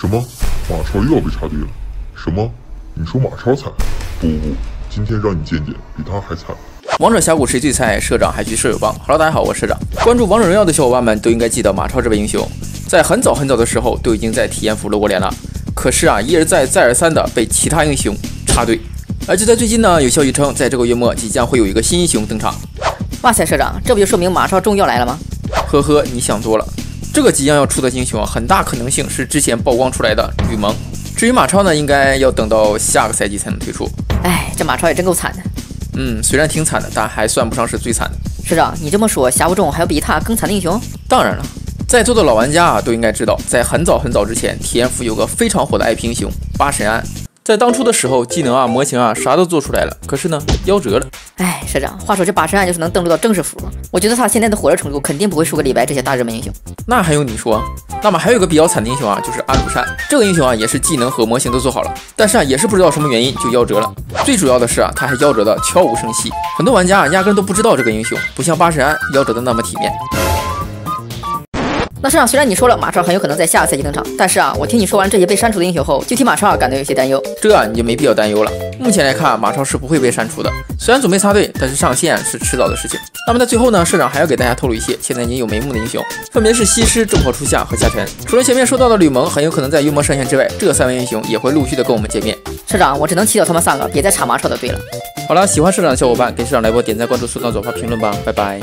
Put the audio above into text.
什么？马超又要被插队了？什么？你说马超惨？不不不，今天让你见见比他还惨。王者峡谷谁最菜？社长还需舍友帮。Hello，大家好，我是社长。关注王者荣耀的小伙伴们都应该记得马超这位英雄，在很早很早的时候都已经在体验服露过脸了。可是啊，一而再再而三的被其他英雄插队。而就在最近呢，有消息称，在这个月末即将会有一个新英雄登场。哇塞，社长，这不就说明马超终于要来了吗？呵呵，你想多了。这个即将要出的英雄啊，很大可能性是之前曝光出来的吕蒙。至于马超呢，应该要等到下个赛季才能推出。哎，这马超也真够惨的。嗯，虽然挺惨的，但还算不上是最惨的。师长，你这么说，峡谷中还有比他更惨的英雄？当然了，在座的老玩家啊，都应该知道，在很早很早之前，体验服有个非常火的 IP 英雄八神庵。在当初的时候，技能啊、模型啊，啥都做出来了，可是呢，夭折了。哎，社长，话说这八神庵就是能登录到正式服吗，我觉得他现在的火热程度肯定不会输给李白这些大热门英雄。那还用你说？那么还有个比较惨的英雄啊，就是阿鲁山。这个英雄啊，也是技能和模型都做好了，但是啊，也是不知道什么原因就夭折了。最主要的是啊，他还夭折的悄无声息，很多玩家啊，压根都不知道这个英雄，不像八神庵夭折的那么体面。那社长，虽然你说了马超很有可能在下个赛季登场，但是啊，我听你说完这些被删除的英雄后，就替马超啊感到有些担忧。这你就没必要担忧了。目前来看，马超是不会被删除的。虽然总被插队，但是上线是迟早的事情。那么在最后呢，社长还要给大家透露一些现在已经有眉目的英雄，分别是西施、重炮初夏和夏晨。除了前面说到的吕蒙很有可能在月末上线之外，这三位英雄也会陆续的跟我们见面。社长，我只能祈祷他们三个别再插马超的队了。好了，喜欢社长的小伙伴给社长来波点赞、关注、收藏、转发、评论吧，拜拜。